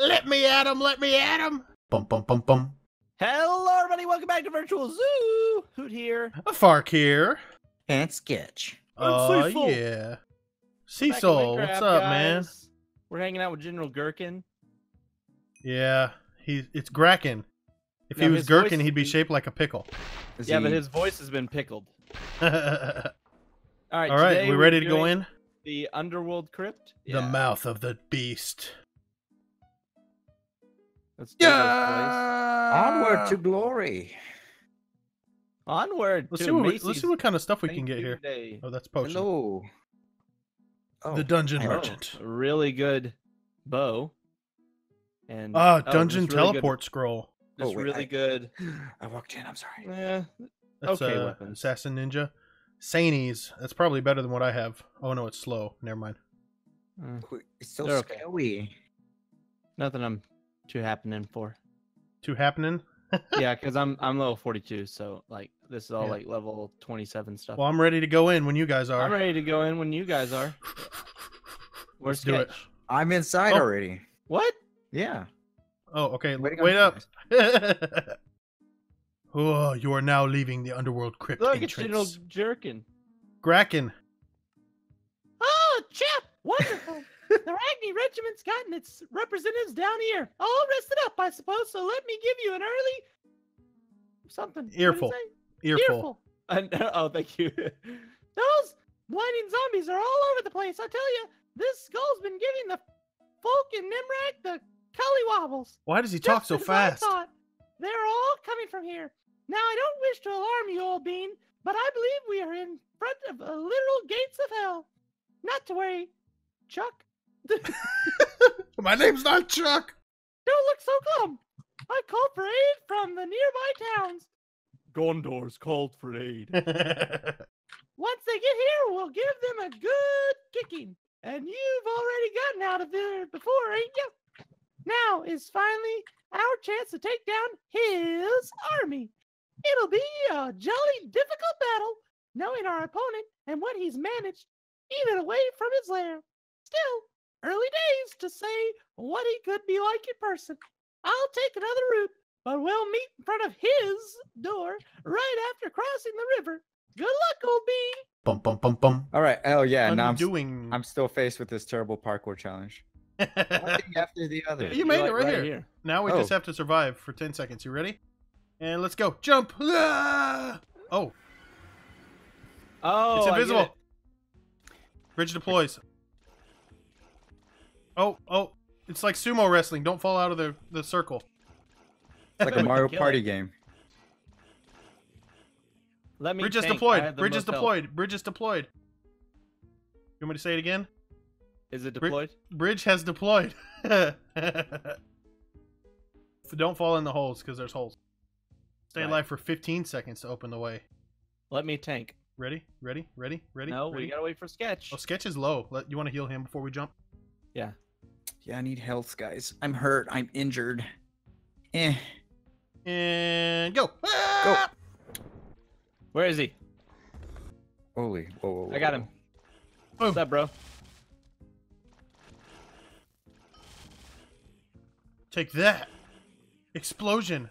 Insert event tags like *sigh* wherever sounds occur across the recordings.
Let me at him. Let me at him. Bum bum bum bum. Hello, everybody. Welcome back to Virtual Zoo. Hoot here. A Farq here. And sketch. I'm Oh Cecil. yeah. We're Cecil, what's Minecraft, up, man? We're hanging out with General Gherkin. Yeah, he's it's Gracken. If Now, he was his gherkin, voice he'd be is- shaped like a pickle. Is yeah, he- but his voice has been pickled. *laughs* All right, All right, right, we ready to go in? The Underworld Crypt. The mouth of the beast. Let's do this, boys. Onward to glory. Onward. Let's to see what we, let's see what kind of stuff we can get here. Day. Oh, that's potion. Hello. Oh, The dungeon I know. merchant. Oh, really good bow. And Ah, oh, dungeon just really good- teleport scroll. Just Oh, wait, really I- good. I walked in. I'm sorry. Yeah. That's Okay, uh, weapons. assassin ninja. Sanies. That's probably better than what I have. Oh no, it's slow. Never mind. uh, Wait, It's so They're okay. scary. nothing I'm too happening for. Two happening. *laughs* yeah, because I'm I'm level 42, so like this is all Yeah. like level 27 stuff. Well, I'm ready to go in when you guys are. I'm ready to go in when you guys are. *laughs* Let's Where's do it. I'm inside Oh. already. What? Yeah. Oh, okay. Waiting on Wait up. *laughs* oh, you are now leaving the underworld crypt Look, it's General entrance. Jerkin. Gracken. Oh, ah, chap! Wonderful. The Ragni Regiment's gotten its representatives down here, all rested up, I suppose. So let me give you an early something. What'd Earful. Earful. *laughs* And, oh, thank you. *laughs* Those blinding zombies are all over the place. I tell you, this skull's been giving the folk in Nemract the collywobbles. Why does he talk Just so fast? They're all coming from here. Now, I don't wish to alarm you, old bean, but I believe we are in front of the literal gates of hell. Not to worry, Chuck. *laughs* My name's not Chuck. Don't look so glum. I called for aid from the nearby towns. Gondor's called for aid. *laughs* Once they get here, we'll give them a good kicking. And you've already gotten out of there before, ain't you? Now is finally our chance to take down his army. It'll be a jolly difficult battle, knowing our opponent and what he's managed, even away from his lair. Still, early days to say what he could be like in person. I'll take another route, but we'll meet in front of his door right after crossing the river. Good luck, old bee. bum bum bum bum. All right. Oh yeah. Now I'm, s- Undoing. I'm still faced with this terrible parkour challenge. *laughs* One after the other. You made it You're, right here. now we Oh. just have to survive for 10 seconds. You ready? And let's go. Jump. Ah! Oh, Oh, it's I get invisible. it. Bridge deploys. Oh, oh. It's like sumo wrestling. Don't fall out of the, the circle. It's like a *laughs* Mario Party it. game. Let me Bridge is deployed. have the Bridge is most health. deployed. Bridge is deployed. You want me to say it again? Is it Bri- deployed? Bridge has deployed. *laughs* Don't fall in the holes because there's holes. Stay Right. alive for 15 seconds to open the way. Let me tank. Ready? Ready? Ready? Ready? No, ready? we gotta wait for sketch. Oh, sketch is low. Let you want to heal him before we jump? Yeah. Yeah, I need health, guys. I'm hurt. I'm injured. Eh. And go. Ah! Where is he? Holy. Whoa, whoa, whoa, I got him. Boom. What's up, bro? Take that. Explosion.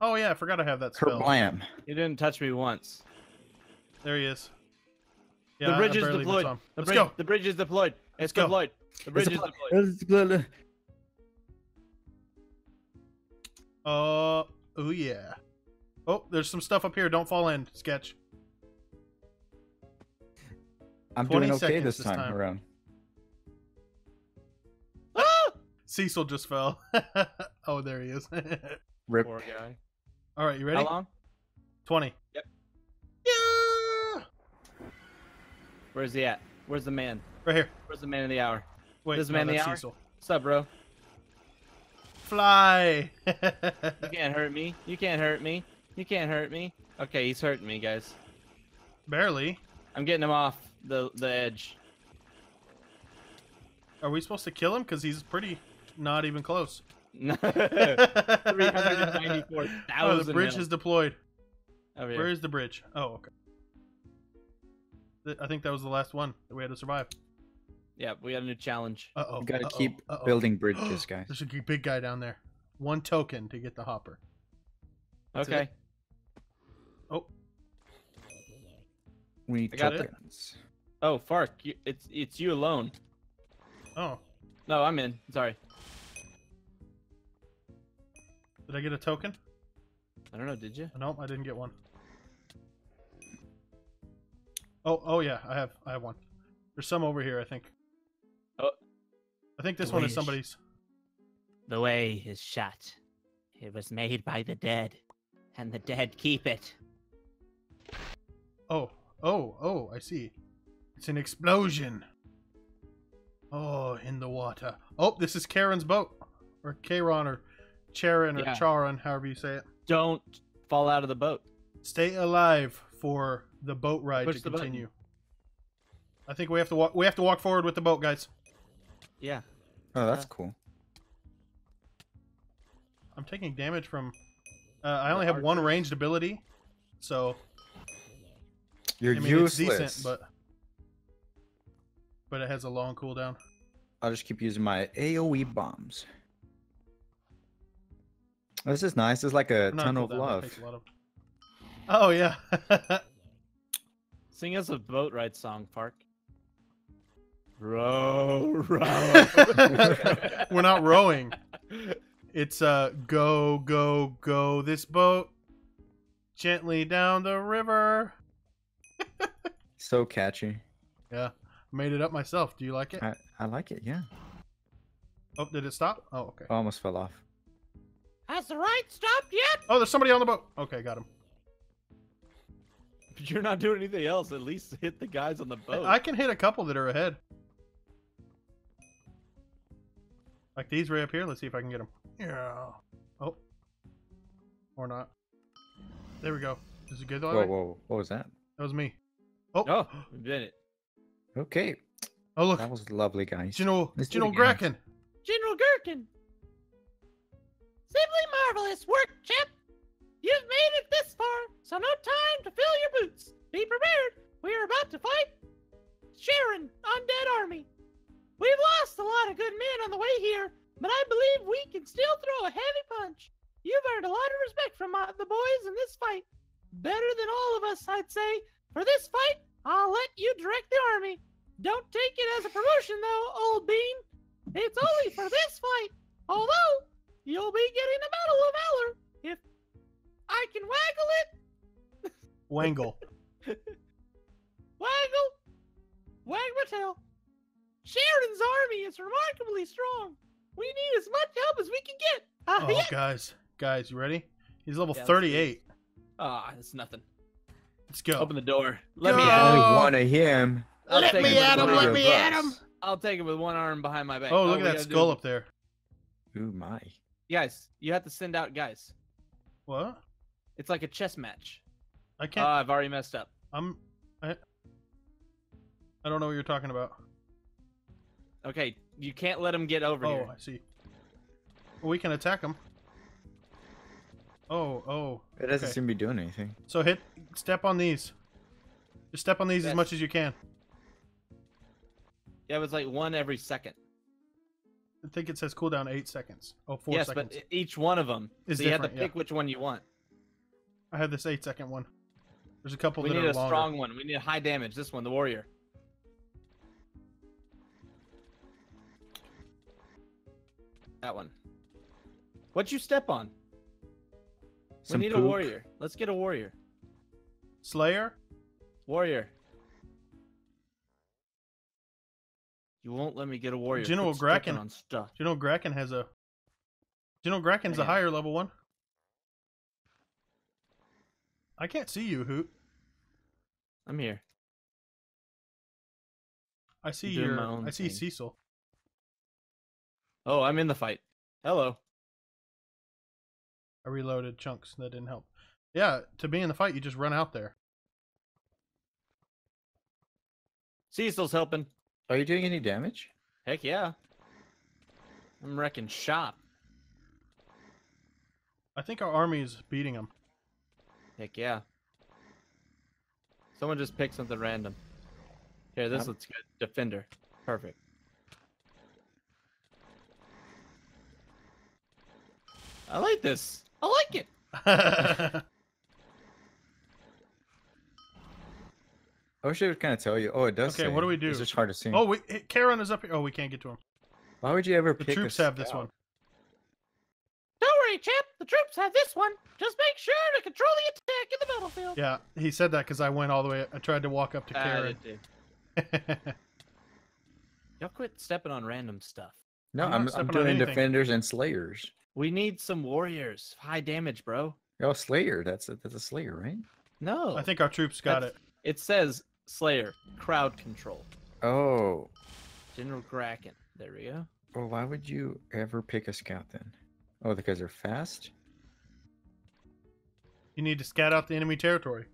Oh yeah, I forgot I have that spell. Kerblam. You didn't touch me once. There he is. the I- I bridge is deployed. The Let's bridge, go. The bridge is deployed. It's go. deployed. The bridge is Let's deployed. Uh, oh yeah. Oh, there's some stuff up here. Don't fall in. Sketch. I'm doing okay seconds this this time, time. around. *laughs* Ah! Cecil just fell. *laughs* oh, there he is. *laughs* Rip. Poor guy. All right, you ready? How long? 20. Yep. Yeah. Where's he at? Where's the man? Right here. Where's the man of the hour? Wait, This no, man the that's hour? Cecil. What's up, bro? Fly. *laughs* You can't hurt me. You can't hurt me. You can't hurt me. Okay, he's hurting me, guys. Barely. I'm getting him off the the edge. Are we supposed to kill him? Because he's pretty not even close. *laughs* *laughs* Oh, three oh, hundred ninety-four the thousand. bridge is deployed. Oh, Over Where here. is the bridge? Oh, okay. I think that was the last one that we had to survive. Yeah, we got a new challenge. Uh oh. You gotta keep building *gasps* bridges, guys. There's a big guy down there. One token to get the hopper. That's it. okay. Oh, We need I got it. Oh, Farq, you, it's it's you alone. oh. No, I'm in. Sorry. Did I get a token? I don't know. Did you? Nope, I didn't get one. Oh, oh yeah, I have, I have one. There's some over here, I think. Oh. I think this The one is is- somebody's. The way is shut. It was made by the dead, and the dead keep it. Oh, oh, oh, I see. It's an explosion. Oh, in the water. Oh, this is Karen's boat. Or Charon, or Charon, or Yeah. Charon, however you say it. Don't fall out of the boat. Stay alive for the boat ride Push to the button. continue. I think we have to walk. We have to walk forward with the boat, guys. Yeah. Oh, that's Uh, cool. I'm taking damage from. Uh, I only have one ranged ability, so You're I mean useless. it's decent, but but it has a long cooldown. I'll just keep using my AOE bombs. This is nice. It's like a Or not tunnel of cooldown, love. takes a lot of- Oh yeah. *laughs* Sing us a boat ride song, Farq. Row, row. *laughs* We're not rowing. It's uh go go go this boat gently down the river. So catchy. Yeah, made it up myself. Do you like it? I, I like it. Yeah. Oh, did it stop? Oh, okay. I almost fell off. Has the ride stopped yet? Oh, there's somebody on the boat. Okay, got him. But you're not doing anything else. At least hit the guys on the boat. I can hit a couple that are ahead. Like these right up here. Let's see if I can get them. Yeah. Oh. Or not. There we go. Is it good though? Whoa, whoa. What was that? That was me. Oh. Oh, we did it. Okay. Oh look. That was lovely, guys. General Let's General again. Gracken. General Gherkin. Simply marvelous work, champ. You've made it this far, so no time to fill your boots. Be prepared. We are about to fight Sharon, undead army. We've lost a lot of good men on the way here, but I believe we can still throw a heavy punch. You've earned a lot of respect from my, the boys in this fight. Better than all of us, I'd say. For this fight, I'll let you direct the army. Don't take it as a promotion, though, old bean. It's only for this fight. Although, you'll be getting a Medal of Valor if I can waggle it. Wangle. *laughs* Waggle. Wag my tail. Sharon's army is remarkably strong. We need as much help as we can get. Uh, *laughs* Oh, yeah. guys, guys, you ready? He's level Yeah, 38. Ah, that's nothing. Let's go. Open the door. Let me Go. at him. Only one of him. I'll Let take me with at him, one let arm. me at him. I'll take him with one arm behind my back. Oh, look we at that gotta do- skull up there. Ooh my. Guys, you have to send out guys. What? It's like a chess match. I Oh, can't. I've already messed up. I'm. I. I don't know what you're talking about. Okay, you can't let him get over Oh, here. I see. Well, we can attack him. Oh, oh. It doesn't Okay. seem to be doing anything. So hit, step on these. Just step on these as much as you can. Yeah, it was like one every second. I think it says cooldown eight seconds. Oh, four yes, seconds. but e- each one of them. Is so you have to different, yeah. pick which one you want. I have this eight second one. There's a couple We that need are a longer. strong one. We need a high damage. This one, the warrior. That one. What'd you step on? Some we need a warrior. Let's get a warrior. Slayer. Warrior. You won't let me get a warrior. General Kraken. on stuff. General Gracken has a. General Gracken's a higher level one. I can't see you, Hoot. I'm here. I see Doing your. I see thing. Cecil. Oh, I'm in the fight. Hello. I reloaded chunks. That didn't help. Yeah, to be in the fight, you just run out there. Cecil's helping. Are you doing any damage? Heck yeah. I'm wrecking shop. I think our army is beating them. Heck yeah. Someone just pick something random. Here, this Yep. looks good. Defender. Perfect. I like this. I like it. *laughs* I wish it would kind of tell you. Oh, it does. Okay, say. what do we do? It's just hard to see. oh, we, Karen is up here. Oh, we can't get to him. Why would you ever The pick a troops have this one. Don't worry, champ. The troops have this one. Just make sure to control the attack in the battlefield. Yeah, he said that because I went all the way. I tried to walk up to Ah, Karen. they do. *laughs* Y'all quit stepping on random stuff. No, I'm I'm, I'm, doing defenders and slayers. We need some warriors. High damage, bro. Oh, slayer. That's a, that's a slayer, right? No. I think our troops got That's- it. it says Slayer, crowd control. Oh. General Kraken. There we go. Well, why would you ever pick a scout then? Oh, because they're fast. You need to scout out the enemy territory.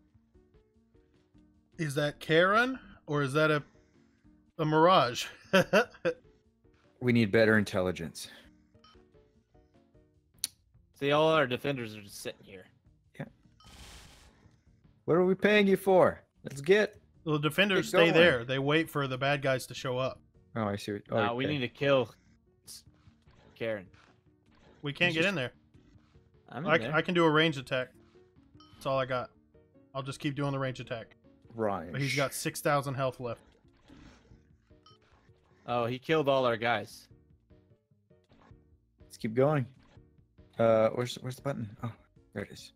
Is that Karen or is that a a mirage? *laughs* We need better intelligence. See, all our defenders are just sitting here. Yeah. What are we paying you for? Let's get. the defenders Get stay going. there. They wait for the bad guys to show up. Oh, I see. What, oh, Nah, we need to kill Karen. We can't He's get just- in there. I'm in I, there. I can do a range attack. That's all I got. I'll just keep doing the range attack. Right. But he's got 6,000 health left. Oh, he killed all our guys. Let's keep going. Uh, where's where's the button? Oh, there it is.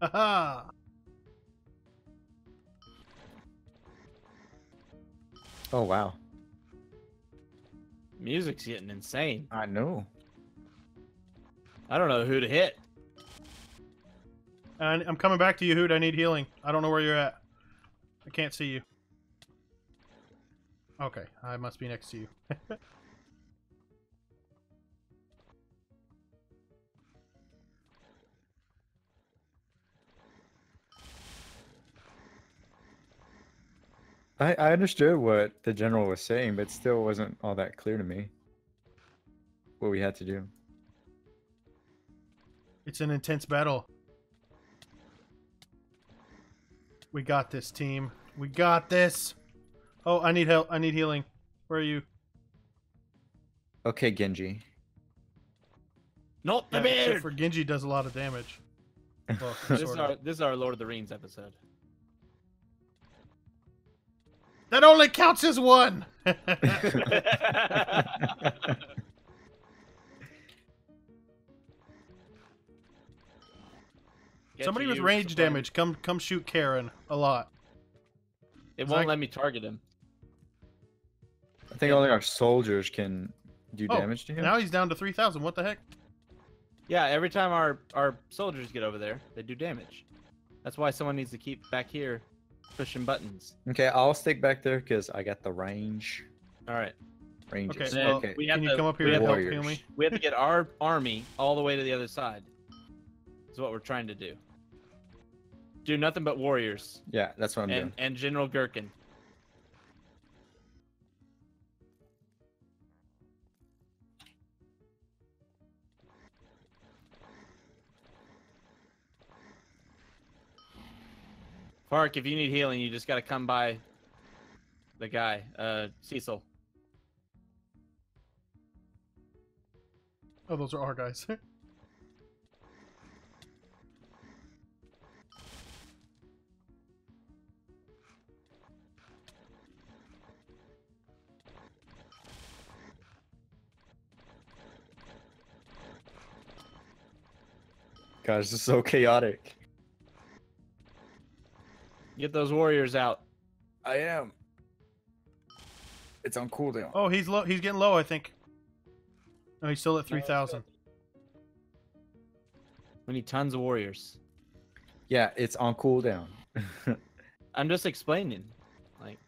Haha! Oh wow. Music's getting insane. I know. I don't know who to hit. And I'm coming back to you, Hoot. I need healing. I don't know where you're at. I can't see you. Okay, I must be next to you. I I understood what the general was saying, but still wasn't all that clear to me. What we had to do. It's an intense battle. We got this, team. We got this. Oh, I need help. I need healing. Where are you? Okay, Genji. Not the Yeah, beard. for Genji does a lot of damage. *laughs* Well, This is our this is our Lord of the Rings episode. That only counts as one. *laughs* Somebody with you, range damage, come come shoot Karen a lot. It won't like- let me target him. I think only our soldiers can do Oh, damage to him. Now he's down to three thousand. What the heck? Yeah, every time our our soldiers get over there, they do damage. That's why someone needs to keep back here pushing buttons. Okay, I'll stick back there because I got the range. All right. Ranges. Okay, Then well, okay. we have Can you come up here and help to- me? We have to get our *laughs* army all the way to the other side. Is what we're trying to do. Do nothing but warriors Yeah, that's what I'm and doing. and General Gherkin. Park, if you need healing, you just got to come by the guy, uh, Cecil. Oh, those are our guys. *laughs* Gosh, this is so chaotic. Get those warriors out. I am. It's on cooldown. oh, he's low. He's getting low. I think. No, he's still at three thousand. We need tons of warriors. Yeah, it's on cooldown. *laughs* I'm just explaining, like,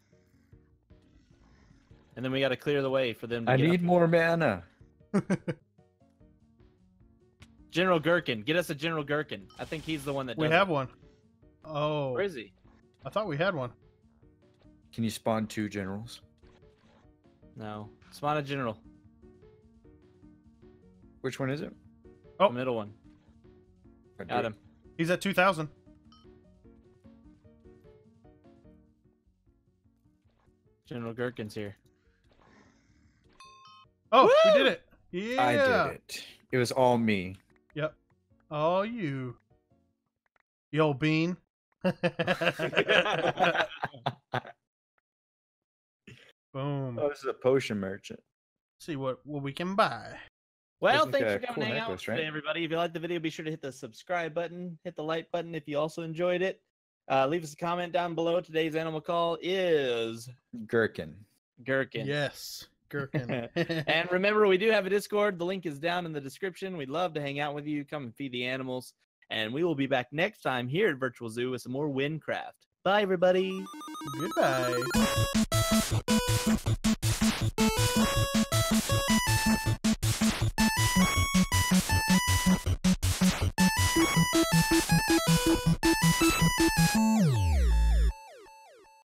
and then we got to clear the way for them. To I get need up. more mana. *laughs* General Gherkin. Get us a General Gherkin. I think he's the one that. we have it. one. Oh, Where is he? I thought we had one. Can you spawn two generals? No, spawn a general. Which one is it? Oh. The middle one. I Got do- him. He's at two thousand. General Gherkin's here. Oh, we did it. Yeah. I did it. It was all me. Yep. Oh, you. Yo, Bean. Boom. Oh, this is a potion merchant. see what, what we can buy. Well, Looks like thanks a for coming cool hang out necklace, with us today, everybody. If you liked the video, be sure to hit the subscribe button, hit the like button if you also enjoyed it. Uh, leave us a comment down below. Today's animal call is Gherkin. Gherkin. Yes. Gherkin. *laughs* And remember, we do have a Discord. The link is down in the description. We'd love to hang out with you. Come and feed the animals. And we will be back next time here at Virtual Zoo with some more Wynncraft. Bye, everybody. Goodbye.